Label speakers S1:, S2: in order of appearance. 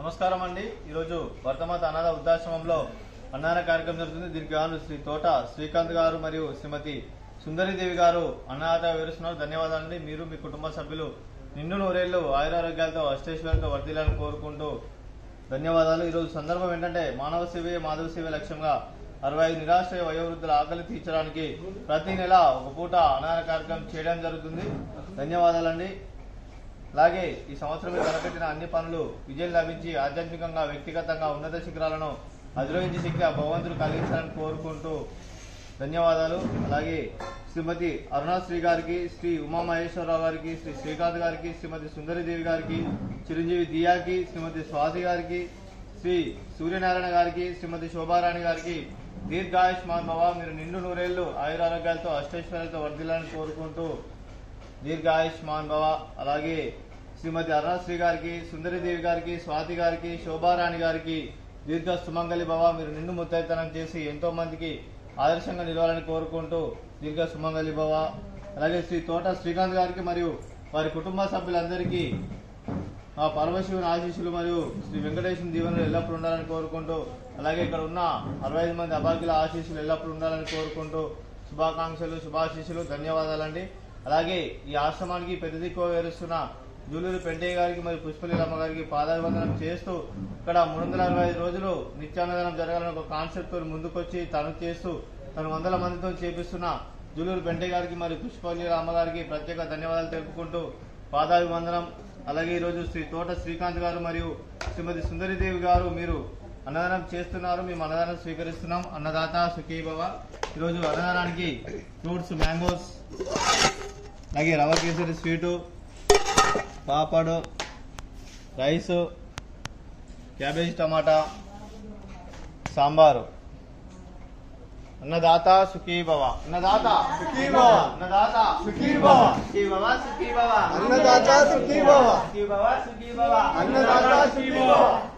S1: నమస్కారం అండి. ఈరోజు భరతమాత అనాథ వృద్ధాశ్రమంలో అన్నదాన కార్యక్రమం జరుగుతుంది. దీనికి గాను శ్రీ తోట శ్రీకాంత్ గారు మరియు శ్రీమతి సుందరీదేవి గారు అన్నదాత వివరిస్తున్నారు. ధన్యవాదాలండి. మీరు మీ కుటుంబ సభ్యులు నిండు నూరేళ్ళు ఆయురారోగ్యాలతో అష్టేశ్వరులతో వర్ధిల్లాలని కోరుకుంటూ ధన్యవాదాలు. ఈరోజు సందర్భం ఏంటంటే మానవ సేవే మాధవ సేవే లక్ష్యంగా అరవై ఐదు నిరాశ్రయ వయోవృద్ధుల ఆకలి తీర్చడానికి ప్రతి నెల ఒక పూట అన్నదాన కార్యక్రమం చేయడం జరుగుతుంది. ధన్యవాదాలండి. అలాగే ఈ సంవత్సరమే మీరు తలపెట్టిన అన్ని పనులు విజయం లభించి ఆధ్యాత్మికంగా వ్యక్తిగతంగా ఉన్నత శిఖరాలను అధిరోహించే శక్తి ఆ భగవంతుడు కలిగించాలని కోరుకుంటూ ధన్యవాదాలు. అలాగే శ్రీమతి అరుణాశ్రీ గారికి శ్రీ ఉమామహేశ్వరరావు గారికి శ్రీ శ్రీకాంత్ గారికి శ్రీమతి సుందరిదేవి గారికి చిరంజీవి దియాకి శ్రీమతి స్వాతి గారికి శ్రీ సూర్యనారాయణ గారికి శ్రీమతి శోభారాణి గారికి దీర్ఘాయుష్మాన్ భవ. మీరు నిండు నూరేళ్ళు ఆయురారోగ్యాలతో అష్టైశ్వర్యాలతో వర్ధిల్లాలని కోరుకుంటూ దీర్ఘాయుష్మాన్ భవ. అలాగే శ్రీమతి అరుణశ్రీ గారికి సుందరిదేవి గారికి స్వాతి గారికి శోభారాణి గారికి దీర్ఘ సుమంగళి భవ. మీరు నిండు ముత్తైతనం చేసి ఎంతో మందికి ఆదర్శంగా నిలవాలని కోరుకుంటూ దీర్ఘ సుమంగళి భవ. అలాగే శ్రీ తోట శ్రీకాంత్ గారికి మరియు వారి కుటుంబ సభ్యులందరికీ ఆ పరమశివుని ఆశీస్సులు మరియు శ్రీ వెంకటేశ్వర దీవెనలు ఎల్లప్పుడూ ఉండాలని కోరుకుంటూ అలాగే ఇక్కడ ఉన్న అరవై ఐదు మంది అభాగ్యుల ఆశీస్సులు ఎల్లప్పుడూ ఉండాలని కోరుకుంటూ శుభాకాంక్షలు శుభాశీస్సులు ధన్యవాదాలండి. అలాగే ఈ ఆశ్రమానికి పెద్ద దిక్కువ వేరుస్తున్న జూలూరు పెంటయ్య గారికి మరియు పుష్పలీలమ్మ గారికి పాదాభివందనం చేస్తూ ఇక్కడ మూడు వందల అరవై ఐదు రోజులు నిత్యాన్నదానం జరగాలని ఒక కాన్సెప్ట్తో ముందుకొచ్చి తను చేస్తూ తను వందల మందితో చేపిస్తున్న జూలూరు పెంటయ్య గారికి మరియు పుష్పలీల అమ్మగారికి ప్రత్యేక ధన్యవాదాలు తెలుపుకుంటూ పాదాభివందనం. అలాగే ఈరోజు శ్రీ తోట శ్రీకాంత్ గారు మరియు శ్రీమతి సుందరిదేవి గారు మీరు అన్నదానం చేస్తున్నారు. మేము అన్నదానం స్వీకరిస్తున్నాం. అన్నదాత సుఖీభవ. ఈరోజు అన్నదానానికి ఫ్రూట్స్ మ్యాంగోస్ అలాగే rava kesari sweet papad rice cabbage టమాటా సాంబారు అన్నదాత సుఖీభవ అన్నదాత
S2: సుఖీభవ.
S1: అన్నదాత
S2: సుఖీభవ.
S1: సుఖీభవ సుఖీభవ
S2: అన్నదాత సుఖీభవ.
S1: సుఖీభవ సుఖీభవ
S2: అన్నదాత సుఖీభవ.
S3: Gracias.